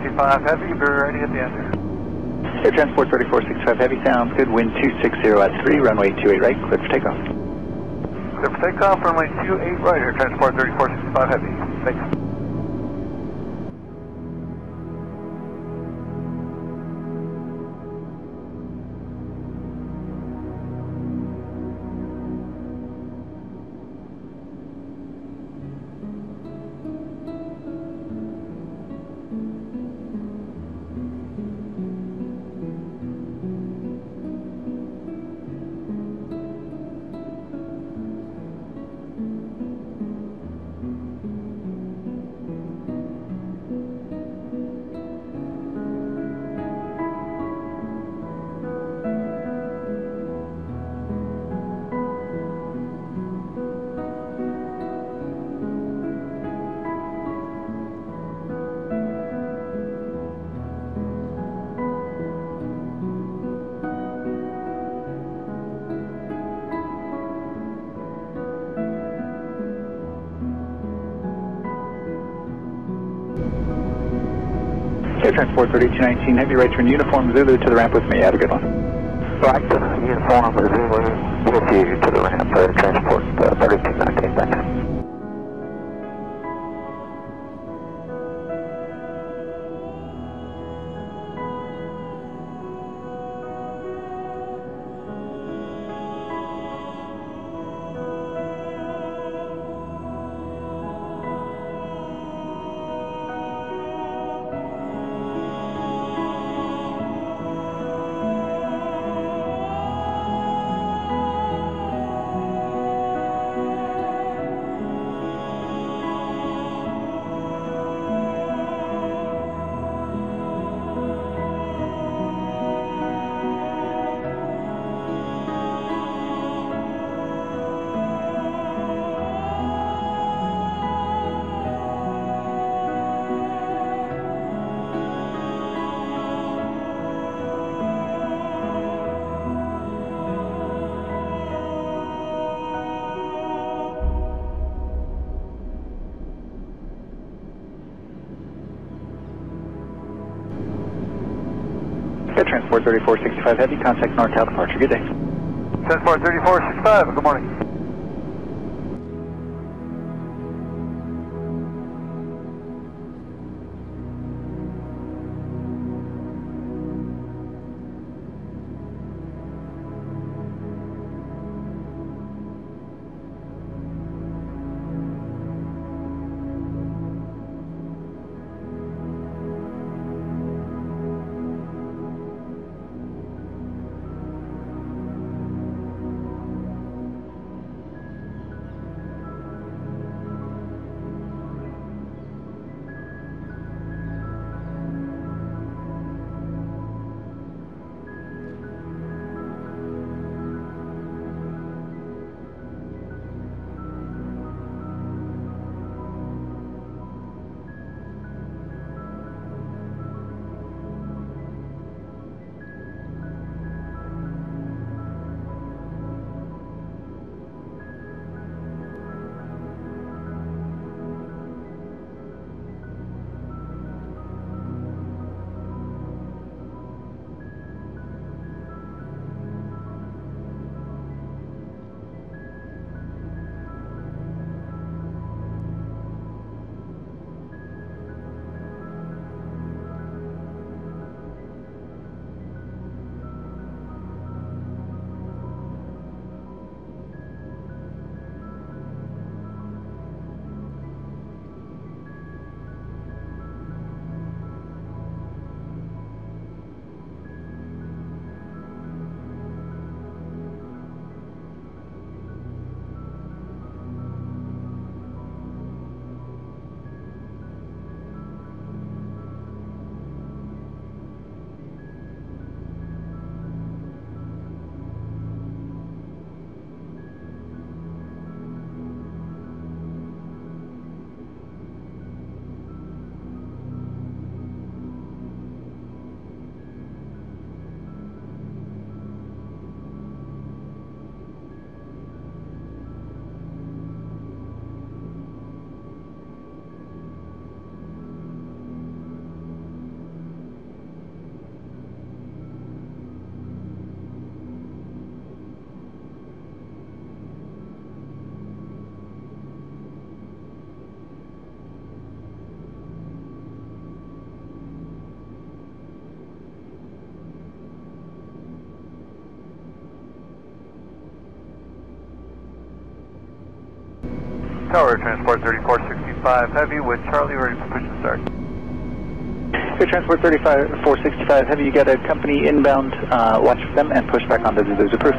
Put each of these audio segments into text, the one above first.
And Tower Transport 3465 Heavy, be ready at the end. Air Transport 3465 Heavy, sounds good. Wind 260 at 3, runway 28 right, clear for takeoff. Clear for takeoff, runway 28 right, Air Transport 3465 Heavy. Thanks. Air Transport 3219 Heavy, right turn uniform Zulu to the ramp with me. Have a good one. Right, uniform Zulu with you to the ramp, Air Transport uh, 3219, thanks. Air Transport 3465 Heavy, contact NorCal departure. Good day. Transport 3465, good morning. Tower, Transport 3465 Heavy with Charlie ready for push and start. Air Transport 35, 465 Heavy, you got a company inbound, uh, watch for them and push back onto Zulu's approved.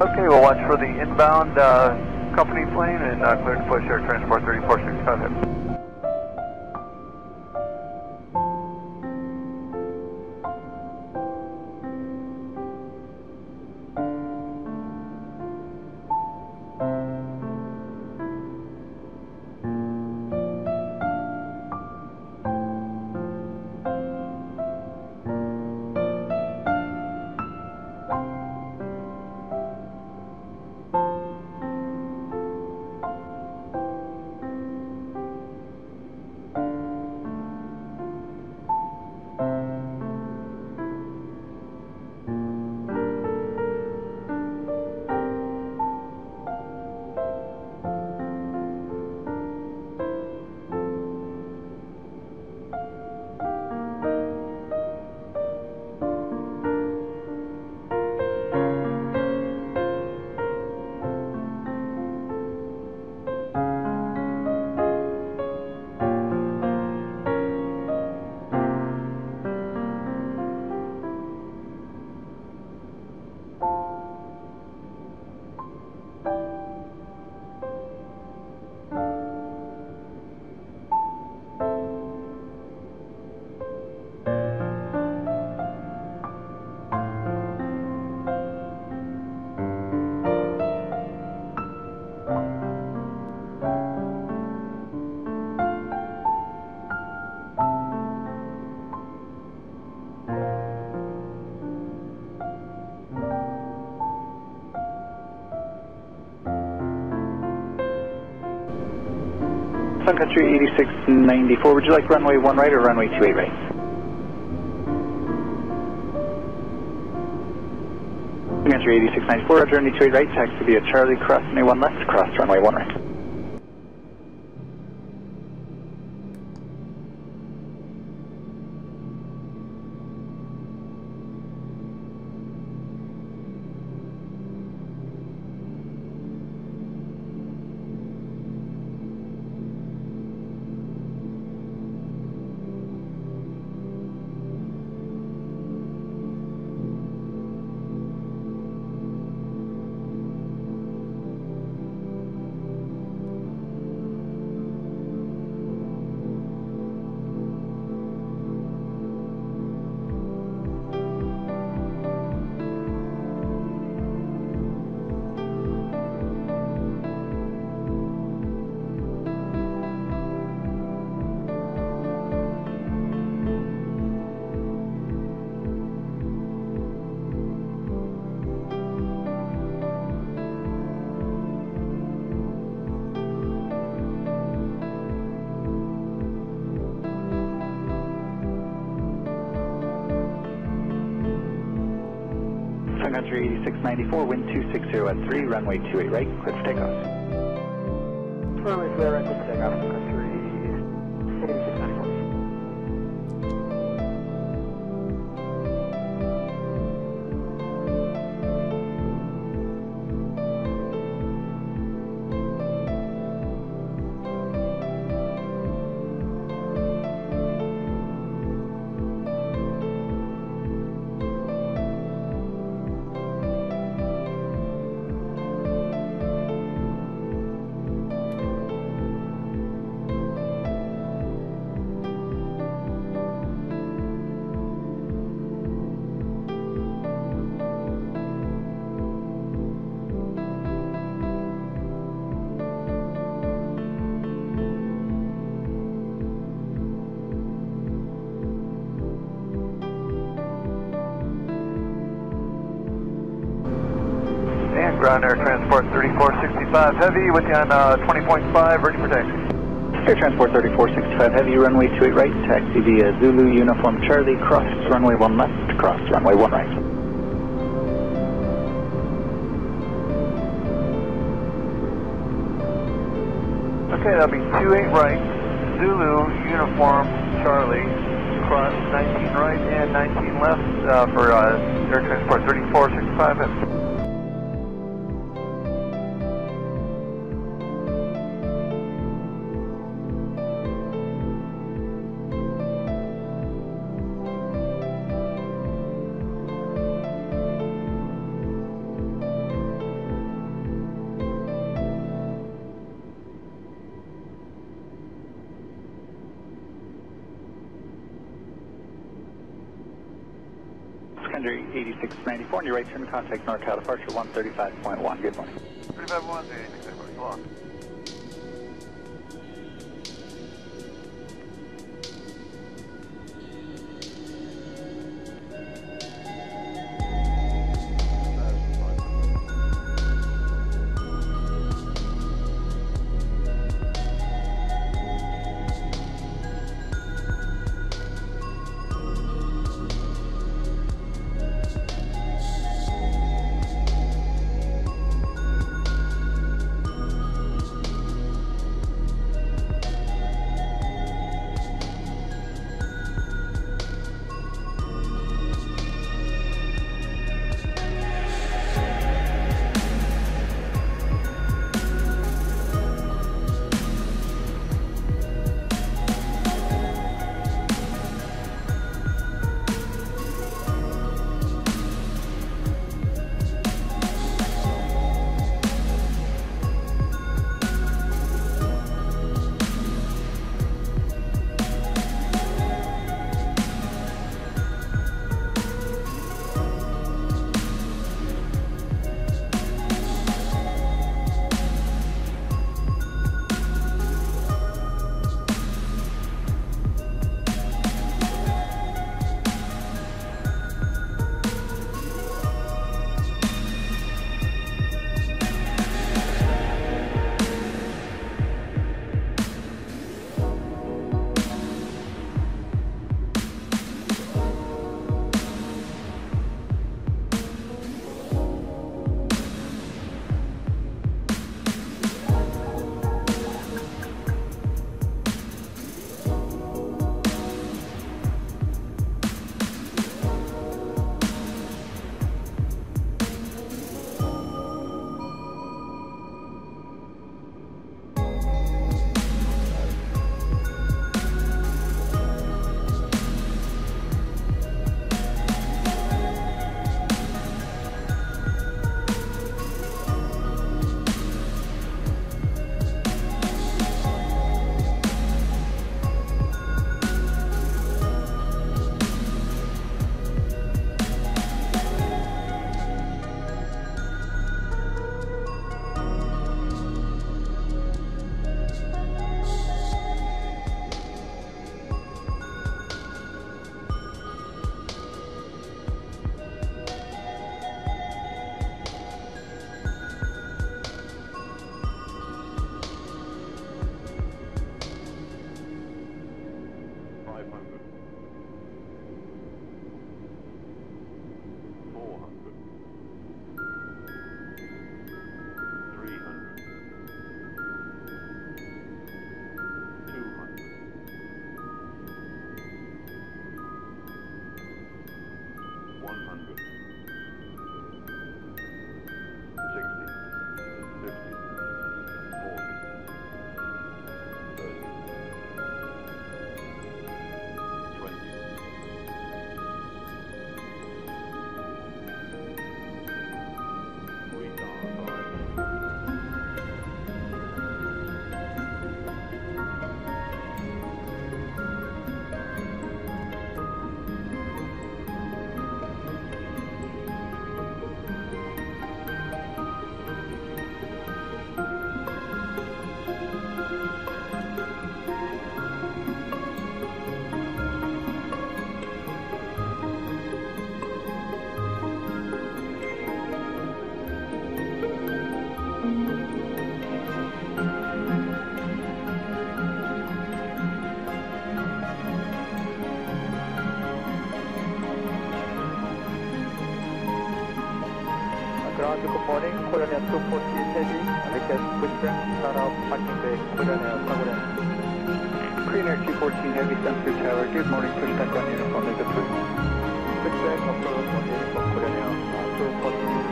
Okay, we'll watch for the inbound uh, company plane and uh, clear to push Air Transport 3465 Heavy. Sun Country 8694, would you like runway 1 right or runway 28 right? Sun Country 8694, Roger, runway 28 right, taxi via Charlie, cross. Runway 1 left, cross runway 1 right. 8694, wind 260 at 3, runway 28 right, clear for takeoff. Runway clear, right, clear for takeoff, Country ground air transport 3465 heavy with you on uh, 20.5, ready for taxi. Air Transport 3465 Heavy, runway 28 right, taxi via Zulu Uniform Charlie, cross runway 1 left, cross runway 1 right. Okay, that'll be 28 right, Zulu uniform Charlie, cross 19 right and 19 left uh, for uh, air transport 3465 8694, on your right turn contact NorCal departure 135.1. Good morning. 35 86, so long. Ground good morning, Korean Air 240 heavy, request pushback, start out parking bay, Korean Air, Korean. Korean Air 214 Heavy Sensor Tower, good morning, pushback on uniform number 3. Pushback approach on uniform Korean Air uh, 240.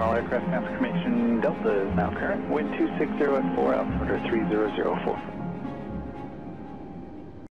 All aircraft confirmation Delta is now current. Wind 260 at 4 altimeter 3004.